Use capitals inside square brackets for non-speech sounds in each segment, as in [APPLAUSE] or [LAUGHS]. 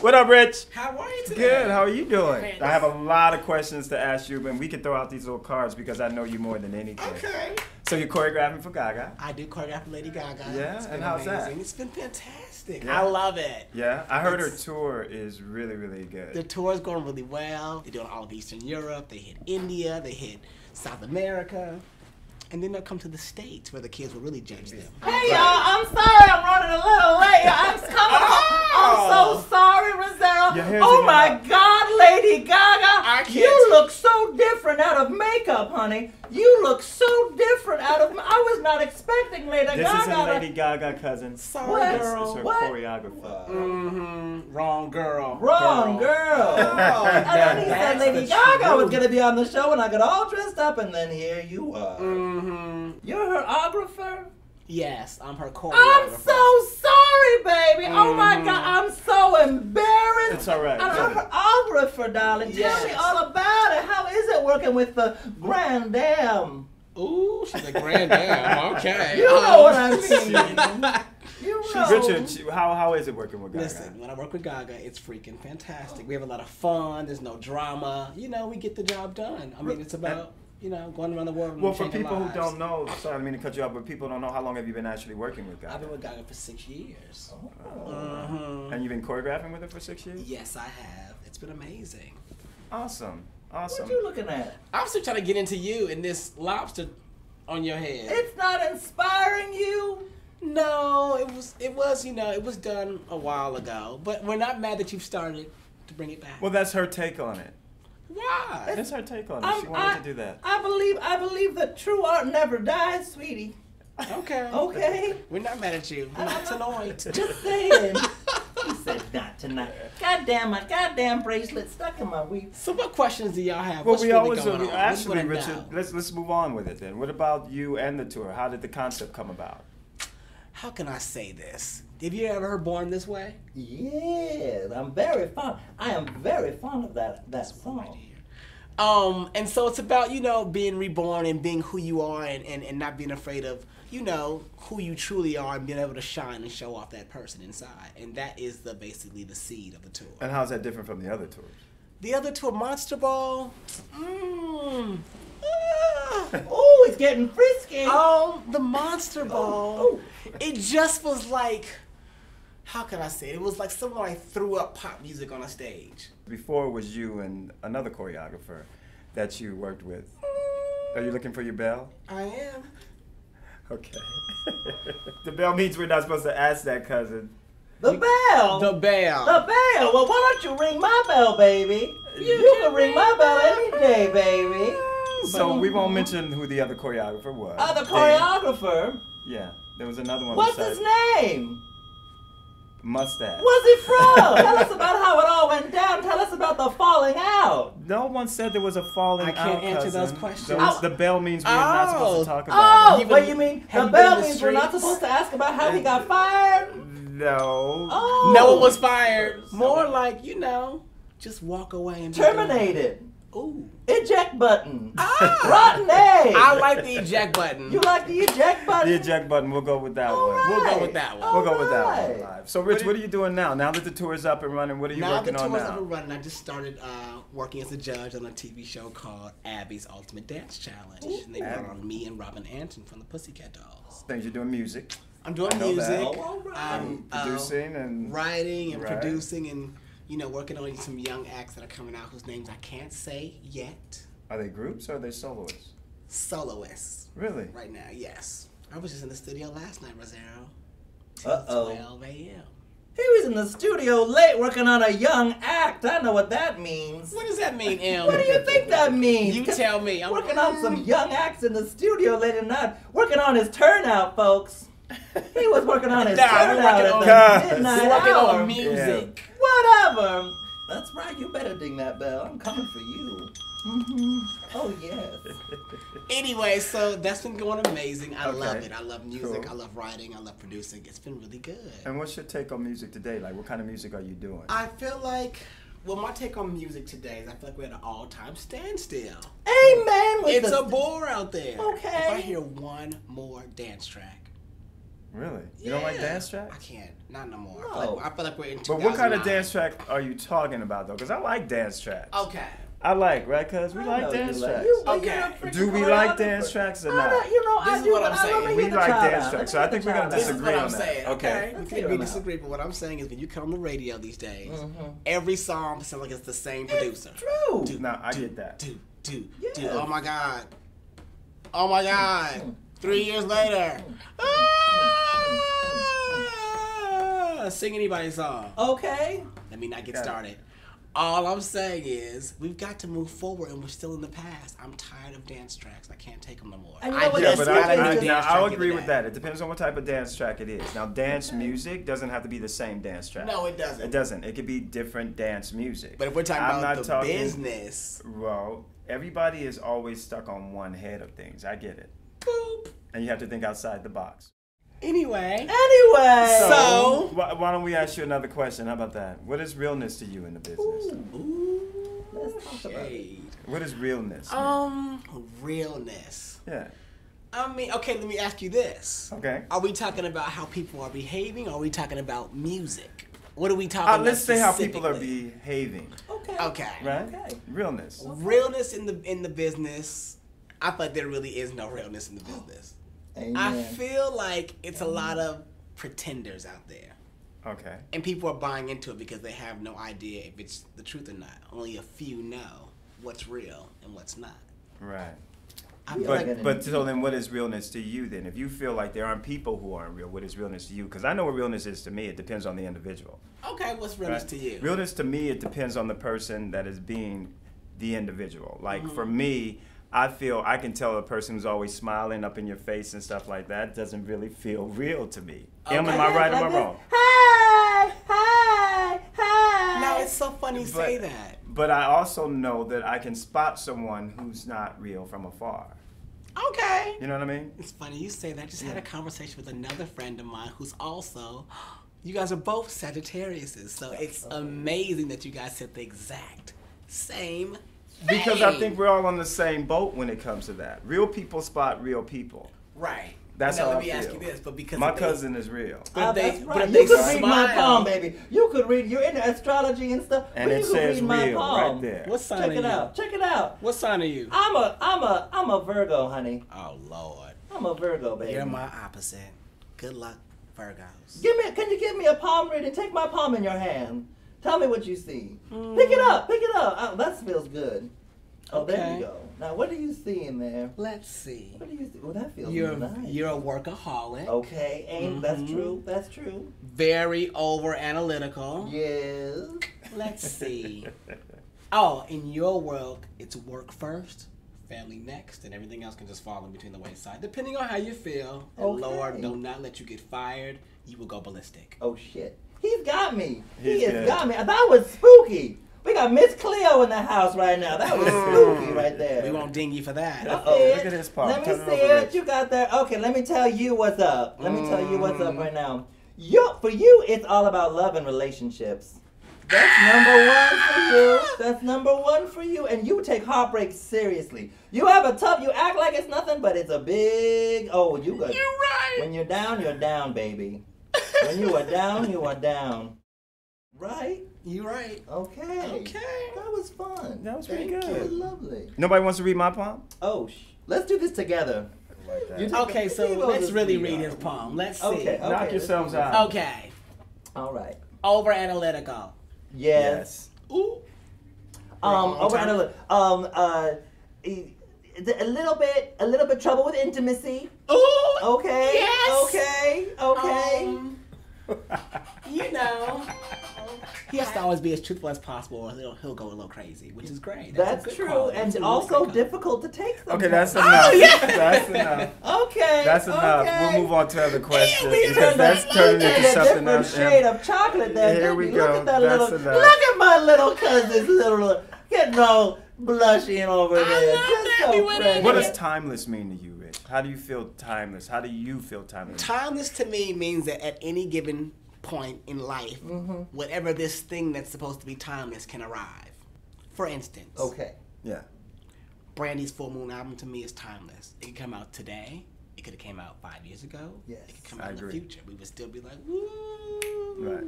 What up, Rich? How are you today? Good. How are you doing? Man, I have a lot of questions to ask you, but we can throw out these little cards because I know you more than anything. Okay. So you're choreographing for Gaga. I do choreograph for Lady Gaga. Yeah, It's and been how's that? It's been fantastic. Yeah. I love it. Yeah, I heard her tour is really, really good. The tour is going really well. They're doing all of Eastern Europe. They hit India. They hit South America. And then they'll come to the States where the kids will really judge them. Hey y'all, I'm sorry I'm running a little late. I'm coming [LAUGHS] ah! home. I'm so sorry, Rosero. Oh my your- God, Lady Gaga. I can't- You look so different out of makeup, honey. You look so different out of. I was not expecting Lady this Gaga. isn't to- Lady Gaga, cousin. Sorry, What? This is her What? choreographer. Mm-hmm. Wrong girl. Wrong girl. Oh, and then he said Lady the Gaga was gonna be on the show, and I got all dressed up, and then here you are. Mm-hmm. You're herographer. Yes, I'm her choreographer. I'm so sorry, all right. I'm Go an ahead. choreographer, darling. Tell me all about it. How is it working with the Grand Dame? Ooh, she's a grand dame. Okay. [LAUGHS] You know what I [LAUGHS] mean. You know. Richard, how, how is it working with Gaga? Listen, when I work with Gaga, it's freaking fantastic. We have a lot of fun. There's no drama. You know, we get the job done. I mean, it's about you know going around the world. and well, for changing people who don't know, sorry, I didn't mean to cut you off, but people don't know how long have you been actually working with Gaga? I've been with Gaga for six years. Oh. Mhm. And you've been choreographing with her for six years? Yes, I have. It's been amazing. Awesome. Awesome. What are you looking at? I'm still trying to get into you and this lobster on your head. It's not inspiring you. no, it was. It was. You know, it was done a while ago. But we're not mad that you've started to bring it back. Well, that's her take on it. Why? That's her take on it. I'm- She wanted I- to do that. I believe. I believe that true art never dies, sweetie. Okay. Okay. We're not mad at you. Not tonight. [LAUGHS] Just saying. [LAUGHS] he said not tonight. Goddamn my goddamn bracelet stuck in my weave. So what questions do y'all have? Well, What's we really always going on? What do you actually, Richard. know? Let's let's move on with it then. What about you and the tour? How did the concept come about? How can I say this? Have you ever heard "Born This Way"? Yes, I'm very fond. I am very fond of that that song. Um, and so it's about you know being reborn and being who you are and, and, and not being afraid of you know who you truly are and being able to shine and show off that person inside. And that is the basically the seed of the tour. And how's that different from the other tours? The other tour, Monster Ball. Mmm. ah. Oh, it's getting frisky. Oh, the Monster Ball. oh. It just was like, how can I say? It, it was like someone like threw up pop music on a stage. Before it was you and another choreographer that you worked with. Are you looking for your bell? I am. Okay. [LAUGHS] the bell means we're not supposed to ask that, cousin. The bell. The bell. The bell. Well, why don't you ring my bell, baby? You, can ring my bell any day, baby. So we won't mention who the other choreographer was. Other the Dave. choreographer. Yeah, there was another one. What's besides his name? Mustache. Where's he from? Tell us about how it all went down. Tell us about the falling out. No one said there was a falling out. I can't out, answer those questions. Those- Oh. the bell means we're not supposed Oh. to talk about Oh, Even- what you mean? The bell in the means we're not supposed to ask about how he got fired. No. Oh, No one was fired. More like, you know, just walk away and be done. terminated. Ooh. Eject button. Ah. Rotten egg. I like the eject button. You like the eject button? The eject button. We'll go with that All one. right. We'll go with that one. We'll go with that one live. So, Rich, what are you doing now? Now that the tour is up and running, what are you now the working on tour's now? up and running, I just started uh, working as a judge on a TV show called Abby's Ultimate Dance Challenge. and they brought on me and Robin Antin from the Pussycat Dolls. Things you're doing music, I'm doing music. Oh, all right. I'm uh, producing, and writing and Right. producing and you know working on some young acts that are coming out whose names I can't say yet. are they groups or are they soloists? Soloists Really? right now, yes. I was just in the studio last night, Rosero. Uh-oh. 12 a.m. He was in the studio late working on a young act. I know what that means. What does that mean, M? What do you think that means? You tell me. I'm working on some mm. young acts in the studio late at night. Working on his turnout, folks. He was working on his Nah, turnout at on- the midnight working hour. on music. Whatever. That's right. You better ding that bell. I'm coming for you. Hmm Oh yes. [LAUGHS] Anyway, so that's been going amazing. I love it. I love music. Cool. I love writing. I love producing. It's been really good. And what's your take on music today? Like, what kind of music are you doing? I feel like, well, my take on music today is I feel like we're at an all-time standstill. Amen. With It's the a bore out there. Okay. If I hear one more dance track, Really? You don't like dance tracks? I can't. Not no more. I, feel like, I feel like we're in But what kind of dance track are you talking about though? Because I like dance tracks. Okay. I like, right? Cause we I like dance you like- tracks. you- Okay. you're a freaking Do we like choreographer. dance tracks or I not? You know, This I is do, what I'm I saying. to We hear the like dance out. tracks, Let's so I think we're gonna child This out. is disagree what on that. Okay. Okay. We hear can be them disagree, but what I'm saying is when you come on the radio these days, Mhm. every song sounds like it's the same producer. True. Do, No, I do, get that. Do, do, Yes. do. Oh my God. Oh my God. Three years later. [LAUGHS] Ah! Sing anybody's song. Okay. Let me not get started. All I'm saying is we've got to move forward, and we're still in the past. I'm tired of dance tracks. I can't take them no more. And you know I what? Yeah, but That's got I, a new I, dance now, I'll the agree with that. It depends on what type of dance track it is. Now, dance music doesn't have to be the same dance track. No, it doesn't. It doesn't. It could be different dance music. But if we're talking I'm about not the talking- business, Well, everybody is always stuck on one head of things. I get it. boop. And you have to think outside the box. Anyway, Anyway. So- why, why don't we ask you another question? How about that? What is realness to you in the business? ooh, Let's talk about it. shade. What is realness? mean? Um, realness. yeah. I mean, okay, let me ask you this. Okay. Are we talking about how people are behaving, or are we talking about music? What are we talking Uh, about? let's say how people are behaving, Okay. Okay. right? Okay. Realness. Realness in the in the business. I thought there really is no realness in the business. Amen. I feel like it's a lot of pretenders out there. Okay. And people are buying into it because they have no idea if it's the truth or not. Only a few know what's real and what's not. Right. Feel like But but so then, what is realness to you then? If you feel like there aren't people who aren't real, what is realness to you? Because I know what realness is to me. It depends on the individual. okay, what's realness right? to you? Realness to me, it depends on the person that is being the individual. Like for Mm-hmm. me, I feel I can tell a person who's always smiling up in your face and stuff like that doesn't really feel real to me. Am, Okay. am I right or am I wrong? Hi, hi, hi. now it's so funny you say that. But I also know that I can spot someone who's not real from afar. Okay. You know what I mean? It's funny you say that. I just had a conversation with another friend of mine who's also. [GASPS] You guys are both Sagittariuses, so it's uh-huh. amazing that you guys said the exact same. Because I think we're all on the same boat when it comes to that. Real people spot real people. right. That's now how let I me ask you this, but because My if they- cousin is real. but Ah, they, that's but right. if you they could read my palm, baby. You could read. You're into astrology and stuff. And but it you could says read my real palm. right there. What sign Check are it you? out. Check it out. What sign are you? I'm a, I'm a, I'm a Virgo, honey. Oh Lord, I'm a Virgo, baby. you're my opposite. Good luck, Virgos. Give me, can you give me a palm reading? Take my palm in your hand. Tell me what you see. Pick it up. Pick it up. Oh, that feels good. Oh, there you go. Now, what do you see in there? Let's see. What do you see? Oh, that feels You're nice. you're a workaholic. okay, ain't that's Mhm. true? That's true. Very over analytical. Yes. Let's [LAUGHS] see. Oh, in your world, it's work first, family next, and everything else can just fall in between the wayside, depending on how you feel. And Lord, do not let you get fired. You will go ballistic. Oh shit. He's got me. he has good. got me. That was spooky. We got Miss Cleo in the house right now. That was spooky right there. We won't ding you for that. Let's Uh-oh, look at his palm. Let me Turn it see over, it. Rich. You got there. Okay, let me tell you what's up. Let me tell you what's up Mm. right now. You, for you, it's all about love and relationships. That's number one for you. That's number one for you. And you take heartbreak seriously. You have a tough, you act like it's nothing, but it's a big, oh, you good. You're right. When you're down, you're down, baby. When you are down, you are down. Right? You're right. Okay. Okay. That was fun. That was pretty Thank That was good. lovely. Nobody wants to read my palm? Oh, sh- let's do this together. Like that. Okay, so let's really read his palm. Let's see. Okay. Knock yourselves out. Okay. All right. Over analytical. Yes. Ooh. Um. Over analytical. Um. Uh. A little bit. A little bit trouble with intimacy. Ooh. Okay. Yes. Okay. Okay. Um, you know, he has to always be as truthful as possible, or he'll, he'll go a little crazy, which is great. a That's true, call. and That's also great difficult to take. Okay, that's sometimes. enough. yeah. That's enough. Okay. That's enough. okay. We'll move on to other questions we because that's up- turning Look into a something else. shade of chocolate there. Here we you? go. Look at that That's little. enough. Look at my little cousin's little getting all blushing over there. love Just that. so We went in pretty. What does timeless mean to you, Rich? How do you feel timeless? How do you feel timeless? Timeless to me means that at any given point in life, Mhm. whatever this thing that's supposed to be timeless can arrive. For instance, Okay. Yeah. Brandy's Full Moon album to me is timeless. It could come out today. It could have came out five years ago. Yes, It could come I out in the agree. future. We would still be like, woo. Right.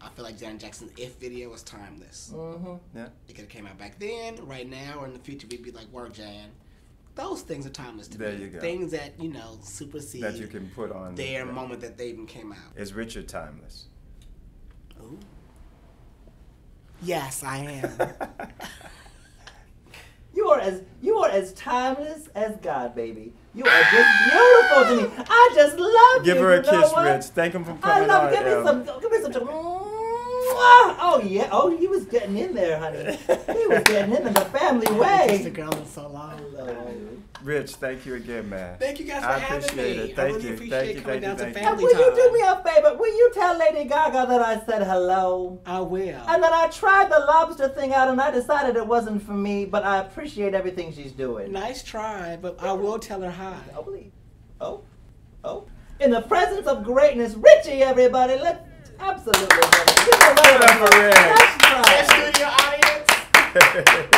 I feel like Janet Jackson's If video was timeless. Mm-hmm. Yeah. It could have came out back then, right now, or in the future. We'd be like, work, Jan. Those things are timeless to There me. you go. Things that you know supersede That you can put on their yeah. moment that they even came out. Is Richard timeless? Ooh. Yes, I am. [LAUGHS] You are as you are as timeless as God, baby. You are just beautiful to me. I just love Give you. Give her a you know kiss, what? Rich. Thank him for I coming love. on. Give me Em. some. Give me some. Mwah! Oh yeah. Oh, he was getting in there, honey. He was getting in [LAUGHS] in the family I kissed a way. girl in so long. Rich, thank you again, man. Thank you guys for I having appreciate me. it. I Thank really you. appreciate Thank you. coming Thank you. down to Thank you. And family will you time. do me a favor? Will you tell Lady Gaga that I said hello? I will. And then I tried the lobster thing out, and I decided it wasn't for me. But I appreciate everything she's doing. Nice try, but I will tell her hi. Oh, please. Oh, oh. In the presence of greatness, Richy, everybody, let's absolutely. Give him a round of Give it up for Rich. Let's try. studio audience.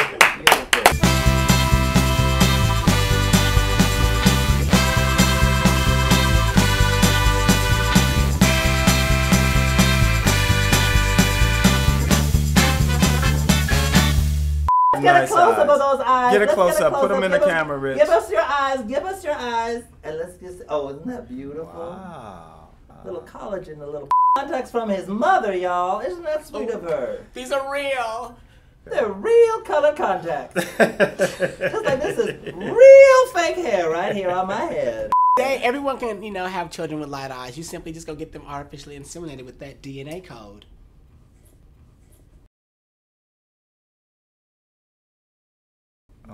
Get Nice a close up of those eyes. Get a Let's close up. Put close-up. them in the us- camera, Rich. Give us your eyes. Give us your eyes. And let's just. Oh, isn't that beautiful? Wow. Little collagen, a little [LAUGHS] contacts from his mother, y'all. Isn't that sweet of her? Oh, these are real. They're real color contacts. [LAUGHS] Just like this is real fake hair right here on my head. [LAUGHS] They, everyone can, you know, have children with light eyes. You simply just go get them artificially inseminated with that DNA code.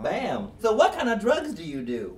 Bam. So what kind of drugs do you do?